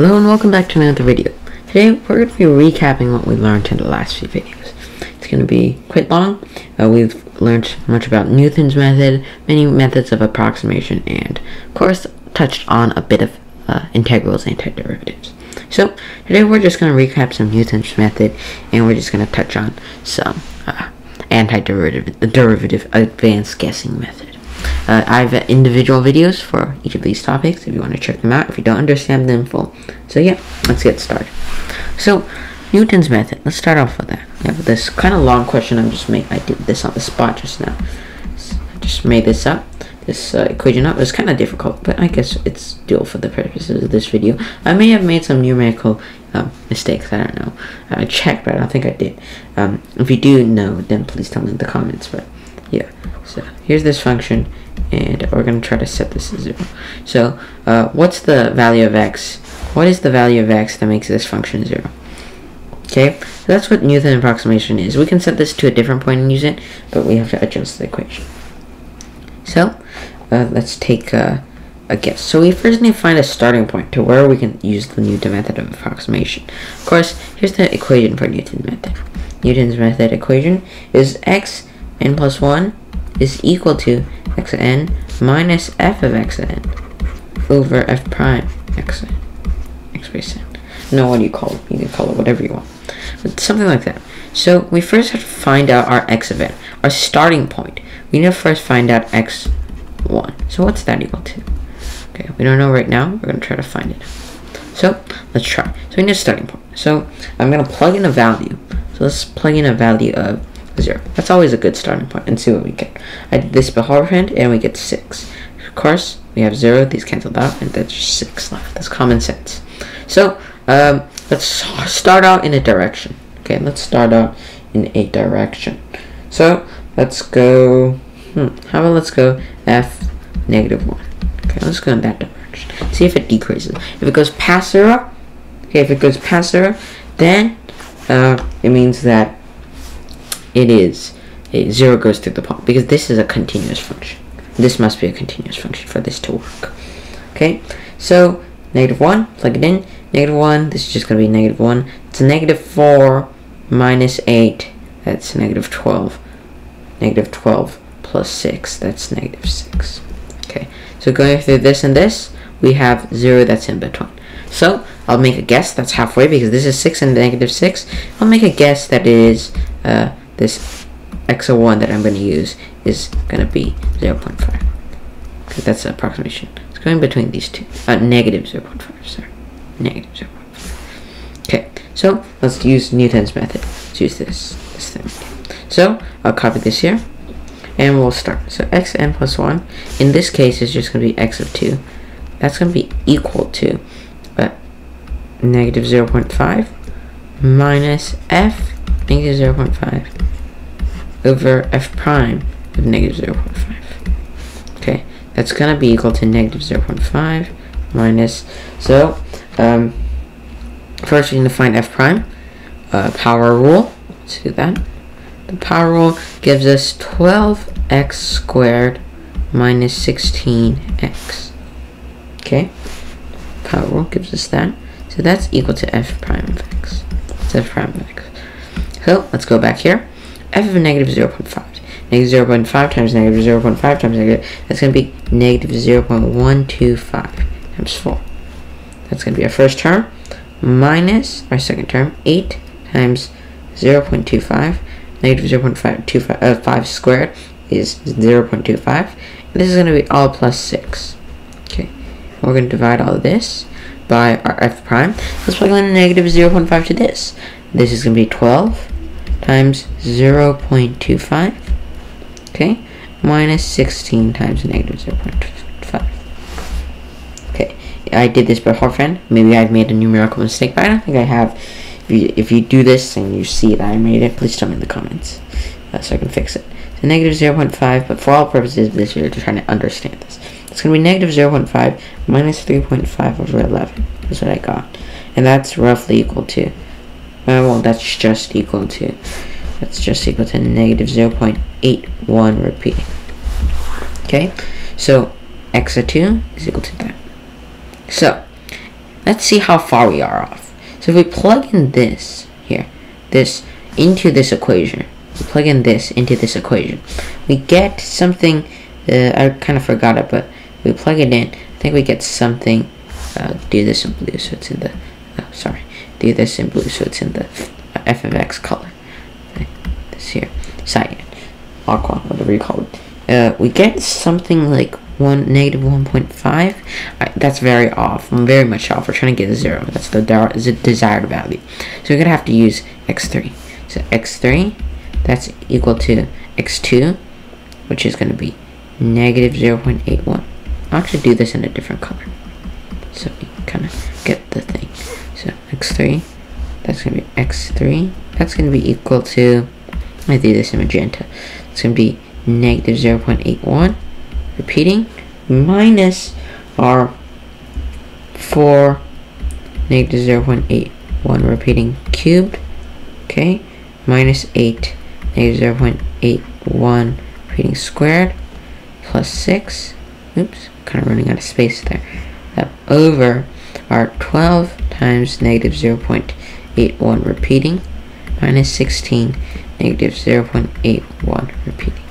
Hello and welcome back to another video. Today we're going to be recapping what we learned in the last few videos. It's going to be quite long. Uh, we've learned much about Newton's method, many methods of approximation, and of course touched on a bit of uh, integrals and antiderivatives. So today we're just going to recap some Newton's method and we're just going to touch on some uh, antiderivative, the derivative advanced guessing method. Uh, I have individual videos for each of these topics if you want to check them out if you don't understand them full. So yeah, let's get started. So Newton's method. Let's start off with that. Yeah, this kind of long question. I'm just make I did this on the spot just now. I just made this up. This uh, equation up. It was kind of difficult, but I guess it's doable for the purposes of this video. I may have made some numerical um, mistakes. I don't know. I checked, but I don't think I did. Um, if you do know, then please tell me in the comments. But yeah. So here's this function, and we're going to try to set this to 0. So uh, what's the value of x? What is the value of x that makes this function 0? Okay, so that's what Newton approximation is. We can set this to a different point and use it, but we have to adjust the equation. So uh, let's take a guess. So we first need to find a starting point to where we can use the Newton method of approximation. Of course, here's the equation for Newton's method. Newton's method equation is x n plus 1 is equal to xn minus f of xn over f prime xn. x raised n. No, what do you call it? You can call it whatever you want. But something like that. So we first have to find out our x of n, our starting point. We need to first find out x1. So what's that equal to? Okay, we don't know right now. We're going to try to find it. So let's try. So we need a starting point. So I'm going to plug in a value. So let's plug in a value of 0. That's always a good starting point and see what we get. I did this beforehand and we get 6. Of course, we have 0, these canceled out, and that's 6 left. That's common sense. So, um, let's start out in a direction. Okay, let's start out in a direction. So, let's go, hmm, how about let's go f negative 1. Okay, let's go in that direction. See if it decreases. If it goes past 0, okay, if it goes past 0, then uh, it means that it is a 0 goes through the point because this is a continuous function. This must be a continuous function for this to work. Okay, so negative 1, plug it in. Negative 1, this is just going to be negative 1. It's a negative 4 minus 8, that's negative 12. Negative 12 plus 6, that's negative 6. Okay, so going through this and this, we have 0 that's in between. So, I'll make a guess that's halfway because this is 6 and negative 6. I'll make a guess that it is uh, this x01 that I'm going to use is going to be 0.5. Because that's the approximation. It's going between these two. Uh, negative 0.5, sorry. Negative 0.5. Okay, so let's use Newton's method. Let's use this, this thing. So, I'll copy this here. And we'll start. So, xn plus 1. In this case, is just going to be x of 2. That's going to be equal to uh, negative 0.5 minus f negative 0.5 over f prime of negative 0.5. Okay, that's going to be equal to negative 0.5 minus, so, um, first we need to find f prime, uh, power rule, let's do that. The power rule gives us 12x squared minus 16x. Okay, power rule gives us that. So that's equal to f prime of x. It's f prime of x. So let's go back here f of negative 0 0.5. Negative 0 0.5 times negative 0 0.5 times negative, that's going to be negative 0 0.125 times 4. That's going to be our first term minus our second term, 8 times 0 0.25. Negative 0 0.5 uh, 5 squared is 0 0.25. This is going to be all plus 6. Okay, we're going to divide all this by our f prime. Let's plug in negative 0 0.5 to this. This is going to be 12 times 0.25, okay, minus 16 times negative 0.5. Okay, I did this beforehand. Maybe I've made a numerical mistake, but I don't think I have. If you, if you do this and you see that I made it, please tell me in the comments uh, so I can fix it. So negative 0.5, but for all purposes of this, you're just trying to understand this. It's going to be negative 0.5 minus 3.5 over 11. That's what I got. And that's roughly equal to uh, well, that's just equal to, that's just equal to negative 0.81 repeat. Okay, so x of 2 is equal to that. So, let's see how far we are off. So if we plug in this here, this into this equation, we plug in this into this equation, we get something, uh, I kind of forgot it, but we plug it in, I think we get something, uh, do this in blue so it's in the, oh, sorry, do this in blue so it's in the uh, f of x color. This here, cyan, aqua, whatever you call it. Uh, we get something like one negative 1.5 that's very off I'm very much off. We're trying to get a zero. That's the, desired value. So we're gonna have to use x3 so x3 that's equal to x2 which is going to be negative 0.81 I'll actually do this in a different color so we kind of get the thing x3 that's to be x3 that's going to be equal to I do this in magenta. It's to be negative 0.81 repeating. Minus our 4 negative 0.81 repeating cubed. Okay. Minus 8 negative 0.81 repeating squared. Plus 6 oops. Kind of running out of space there. That over our 12 times negative 0.81 repeating minus 16 negative 0.81 repeating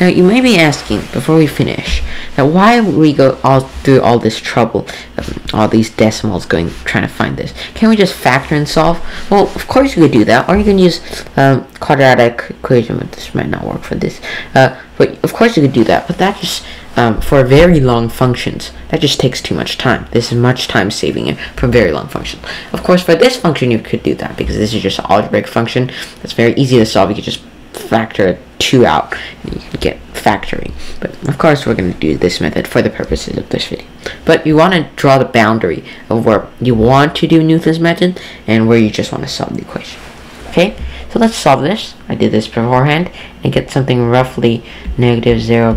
now you may be asking before we finish that why would we go all through all this trouble, um, all these decimals going trying to find this? Can't we just factor and solve? Well, of course you could do that, or you can use um, quadratic equation. But this might not work for this. Uh, but of course you could do that, but that just um, for very long functions that just takes too much time. This is much time saving it for very long functions. Of course, for this function you could do that because this is just an algebraic function. That's very easy to solve. You could just factor 2 out and you can get factoring but of course we're going to do this method for the purposes of this video but you want to draw the boundary of where you want to do Newton's method and where you just want to solve the equation okay so let's solve this I did this beforehand and get something roughly negative 0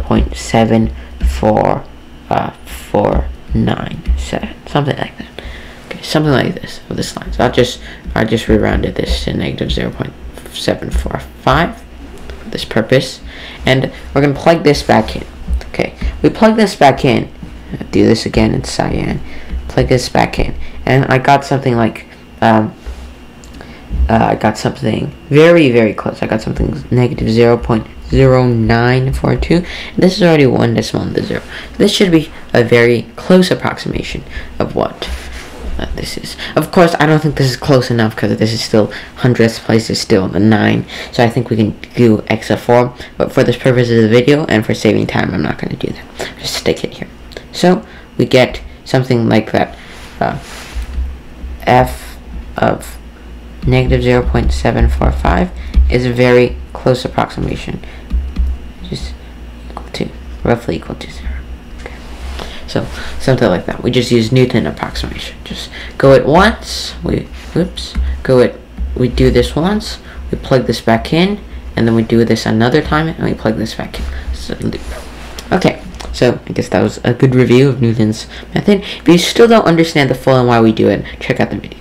0.749 uh, something like that. Okay something like this for this line. So I'll just I just rerounded this to negative 0.745 for this purpose. And we're going to plug this back in. Okay we plug this back in. Do this again in cyan. Plug this back in. And I got something like um, uh, I got something very very close. I got something negative 0 0.0942 this is already one decimal in the zero this should be a very close approximation of what this is. Of course, I don't think this is close enough because this is still hundredths place is still the 9. So I think we can do x of 4. But for this purpose of the video and for saving time, I'm not going to do that. Just stick it here. So we get something like that. Uh, f of negative 0.745 is a very close approximation. Just equal to, roughly equal to 0. Okay. So something like that. We just use Newton approximation. Just go it once. We oops. Go it. We do this once. We plug this back in, and then we do this another time, and we plug this back in. So loop. Okay. So I guess that was a good review of Newton's method. If you still don't understand the full and why we do it, check out the video.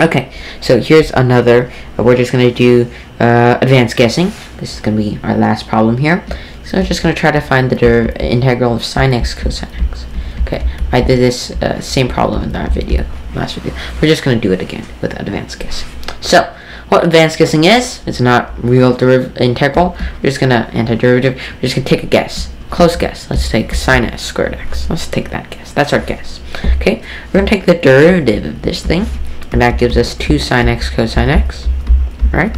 Okay, so here's another. We're just gonna do uh, advanced guessing. This is gonna be our last problem here. So I'm just going to try to find the integral of sine x cosine x. Okay, I did this uh, same problem in our video, last video. We're just going to do it again with advanced guessing. So, what advanced guessing is, it's not real integral. We're just going to antiderivative. We're just going to take a guess. Close guess. Let's take sine s squared x. Let's take that guess. That's our guess. Okay, we're going to take the derivative of this thing, and that gives us 2 sine x cosine x. Right?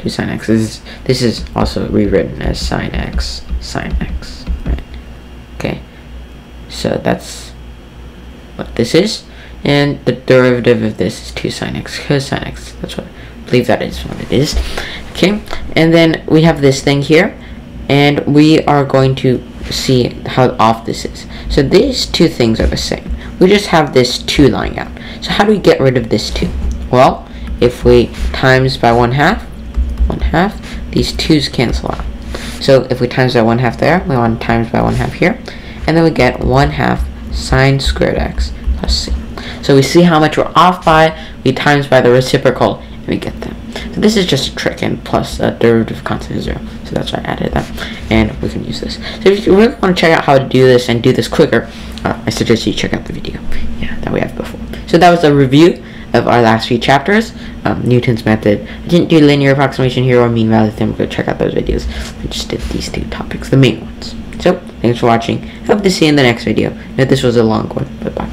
2 sine x. This is, this is also rewritten as sine x sine x. Right? Okay. So that's what this is. And the derivative of this is 2 sine x cosine x. That's what I believe that is what it is. Okay. And then we have this thing here. And we are going to see how off this is. So these two things are the same. We just have this 2 lying out. So how do we get rid of this 2? Well, if we times by 1 half, 1 half, these 2's cancel out. So if we times by 1 half there, we want times by 1 half here, and then we get 1 half sine squared x plus c. So we see how much we're off by, we times by the reciprocal, and we get them. So this is just a trick and plus a derivative constant is zero. So that's why I added that. And we can use this. So if you really want to check out how to do this and do this quicker, uh, I suggest you check out the video yeah, that we have before. So that was a review of our last few chapters, um, Newton's method. I didn't do linear approximation here or mean value theorem. Go check out those videos. I just did these two topics, the main ones. So, thanks for watching. Hope to see you in the next video. Know this was a long one, but bye.